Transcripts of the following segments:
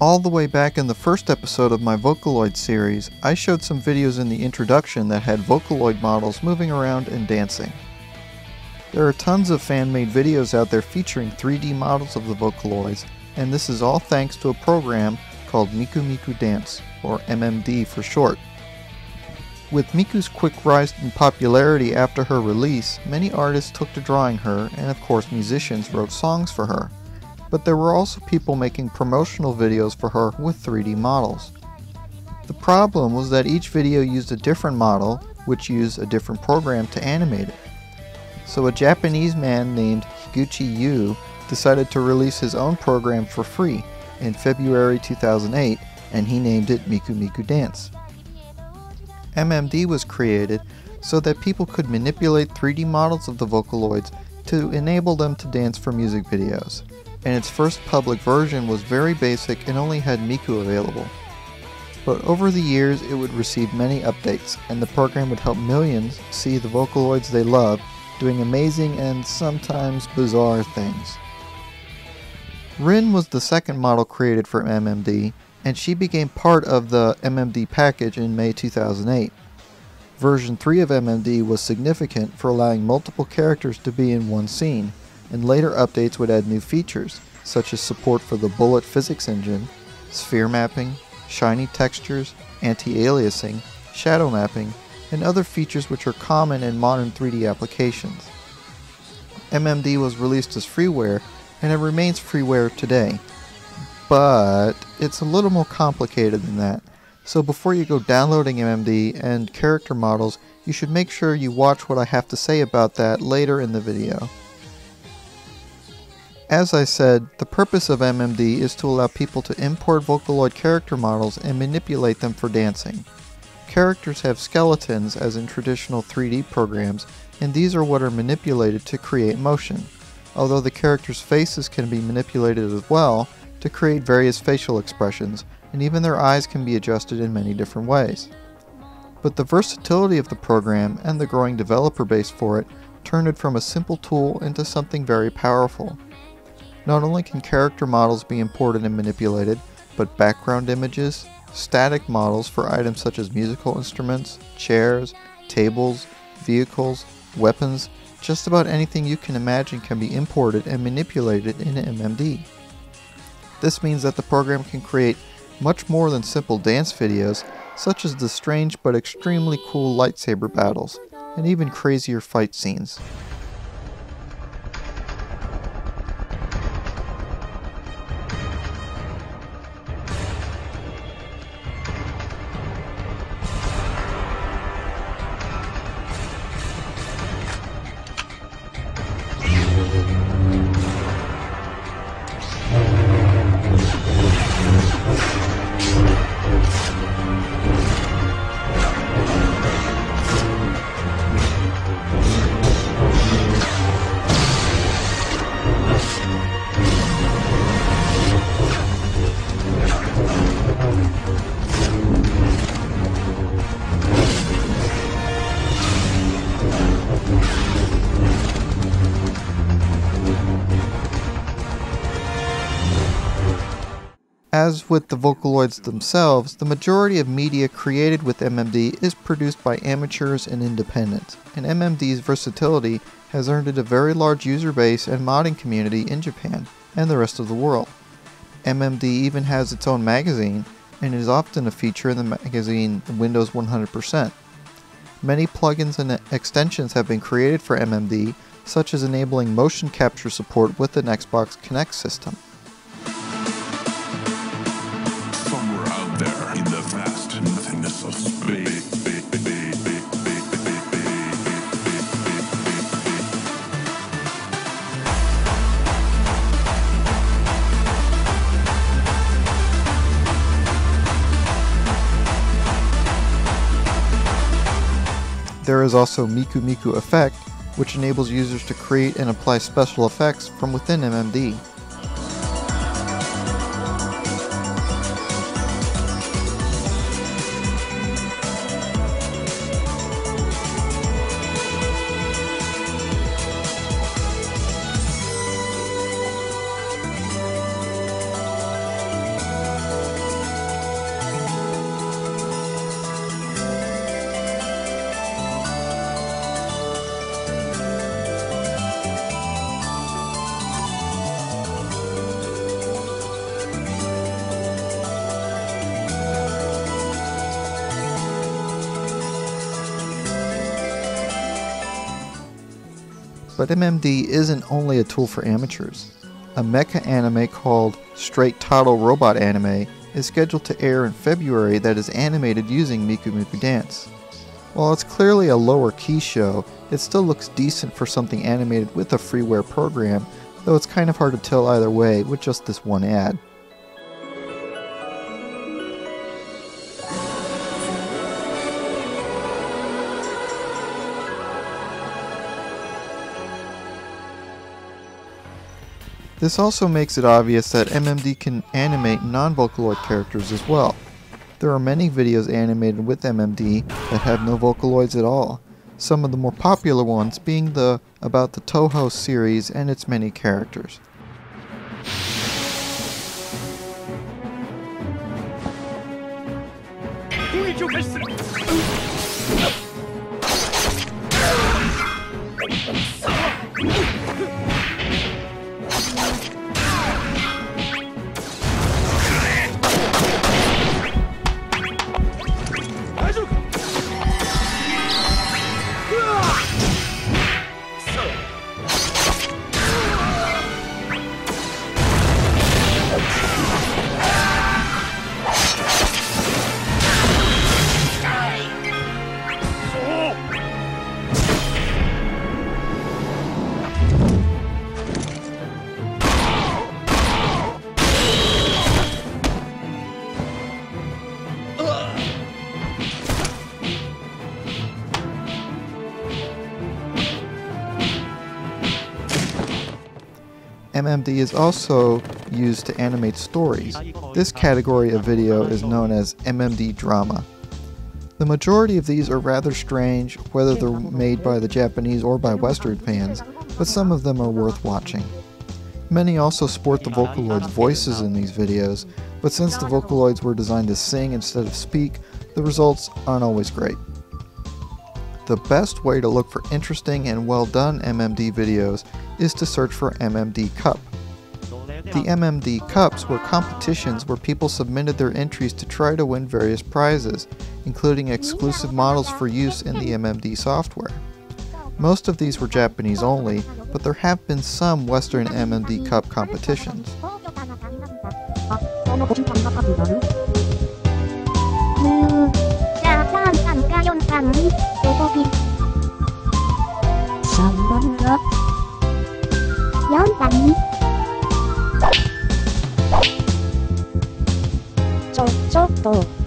All the way back in the first episode of my Vocaloid series, I showed some videos in the introduction that had Vocaloid models moving around and dancing. There are tons of fan-made videos out there featuring 3D models of the Vocaloids, and this is all thanks to a program called Miku Miku Dance, or MMD for short. With Miku's quick rise in popularity after her release, many artists took to drawing her, and of course musicians wrote songs for her but there were also people making promotional videos for her with 3D models. The problem was that each video used a different model, which used a different program to animate it. So a Japanese man named Higuchi Yu decided to release his own program for free in February 2008 and he named it Miku Miku Dance. MMD was created so that people could manipulate 3D models of the Vocaloids to enable them to dance for music videos and its first public version was very basic and only had Miku available. But over the years it would receive many updates, and the program would help millions see the Vocaloids they love doing amazing and sometimes bizarre things. Rin was the second model created for MMD, and she became part of the MMD package in May 2008. Version 3 of MMD was significant for allowing multiple characters to be in one scene, and later updates would add new features, such as support for the Bullet physics engine, sphere mapping, shiny textures, anti-aliasing, shadow mapping, and other features which are common in modern 3D applications. MMD was released as freeware, and it remains freeware today. But it's a little more complicated than that, so before you go downloading MMD and character models, you should make sure you watch what I have to say about that later in the video. As I said, the purpose of MMD is to allow people to import Vocaloid character models and manipulate them for dancing. Characters have skeletons as in traditional 3D programs, and these are what are manipulated to create motion, although the characters' faces can be manipulated as well to create various facial expressions, and even their eyes can be adjusted in many different ways. But the versatility of the program and the growing developer base for it turned it from a simple tool into something very powerful. Not only can character models be imported and manipulated, but background images, static models for items such as musical instruments, chairs, tables, vehicles, weapons, just about anything you can imagine can be imported and manipulated in MMD. This means that the program can create much more than simple dance videos, such as the strange but extremely cool lightsaber battles, and even crazier fight scenes. As with the Vocaloids themselves, the majority of media created with MMD is produced by amateurs and independents, and MMD's versatility has earned it a very large user base and modding community in Japan and the rest of the world. MMD even has its own magazine, and is often a feature in the magazine Windows 100%. Many plugins and extensions have been created for MMD, such as enabling motion capture support with an Xbox Kinect system. There is also Miku Miku Effect, which enables users to create and apply special effects from within MMD. But MMD isn't only a tool for amateurs. A mecha anime called Straight Title Robot Anime is scheduled to air in February that is animated using Miku Miku Dance. While it's clearly a lower key show, it still looks decent for something animated with a freeware program, though it's kind of hard to tell either way with just this one ad. This also makes it obvious that MMD can animate non-Vocaloid characters as well. There are many videos animated with MMD that have no Vocaloids at all, some of the more popular ones being the about the Touhou series and its many characters. MMD is also used to animate stories. This category of video is known as MMD drama. The majority of these are rather strange, whether they're made by the Japanese or by Western fans, but some of them are worth watching. Many also sport the Vocaloids' voices in these videos, but since the Vocaloids were designed to sing instead of speak, the results aren't always great. The best way to look for interesting and well done MMD videos is to search for MMD Cup. The MMD Cups were competitions where people submitted their entries to try to win various prizes, including exclusive models for use in the MMD software. Most of these were Japanese only, but there have been some Western MMD Cup competitions. び。3番は ?4 番に。ちょ、ちょっと。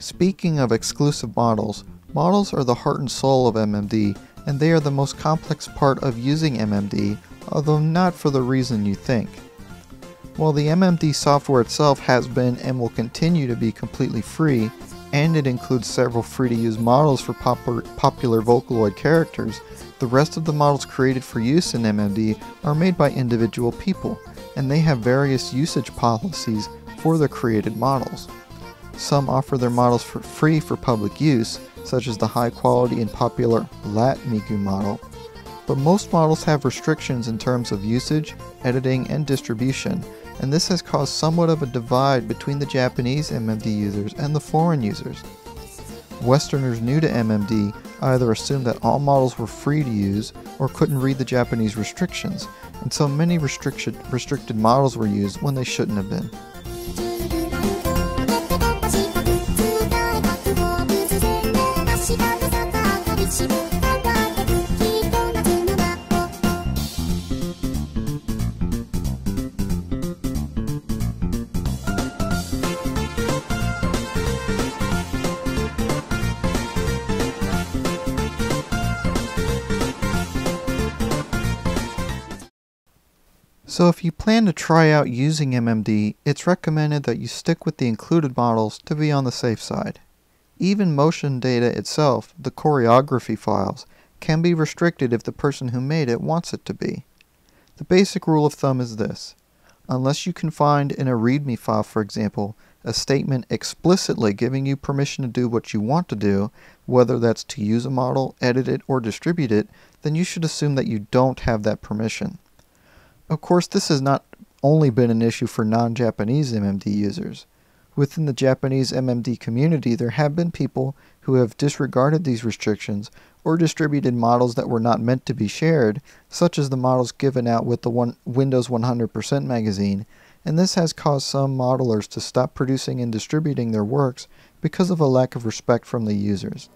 Speaking of exclusive models, models are the heart and soul of MMD, and they are the most complex part of using MMD, although not for the reason you think. While the MMD software itself has been and will continue to be completely free, and it includes several free to use models for popular Vocaloid characters, the rest of the models created for use in MMD are made by individual people, and they have various usage policies for the created models. Some offer their models for free for public use, such as the high quality and popular Lat Miku model, but most models have restrictions in terms of usage, editing, and distribution, and this has caused somewhat of a divide between the Japanese MMD users and the foreign users. Westerners new to MMD either assumed that all models were free to use or couldn't read the Japanese restrictions, and so many restricted, restricted models were used when they shouldn't have been. So if you plan to try out using MMD, it's recommended that you stick with the included models to be on the safe side. Even motion data itself, the choreography files, can be restricted if the person who made it wants it to be. The basic rule of thumb is this. Unless you can find in a README file, for example, a statement explicitly giving you permission to do what you want to do, whether that's to use a model, edit it, or distribute it, then you should assume that you don't have that permission. Of course, this has not only been an issue for non-Japanese MMD users. Within the Japanese MMD community, there have been people who have disregarded these restrictions or distributed models that were not meant to be shared, such as the models given out with the one Windows 100% magazine, and this has caused some modelers to stop producing and distributing their works because of a lack of respect from the users.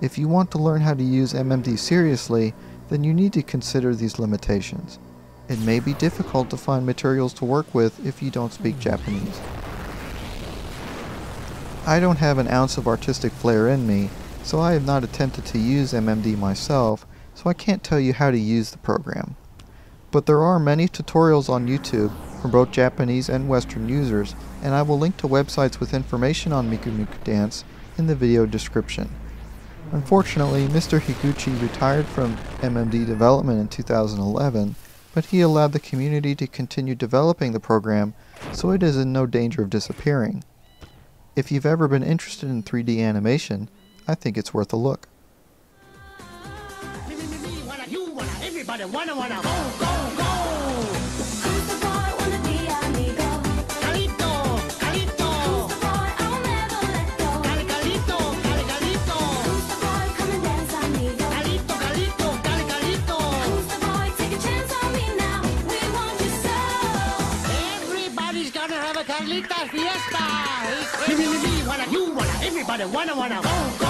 If you want to learn how to use MMD seriously, then you need to consider these limitations. It may be difficult to find materials to work with if you don't speak Japanese. I don't have an ounce of artistic flair in me, so I have not attempted to use MMD myself, so I can't tell you how to use the program. But there are many tutorials on YouTube for both Japanese and Western users, and I will link to websites with information on Miku Miku Dance in the video description. Unfortunately, Mr. Higuchi retired from MMD development in 2011, but he allowed the community to continue developing the program, so it is in no danger of disappearing. If you've ever been interested in 3D animation, I think it's worth a look. Carlitas fiesta. Me, wanna, you everybody wanna, wanna,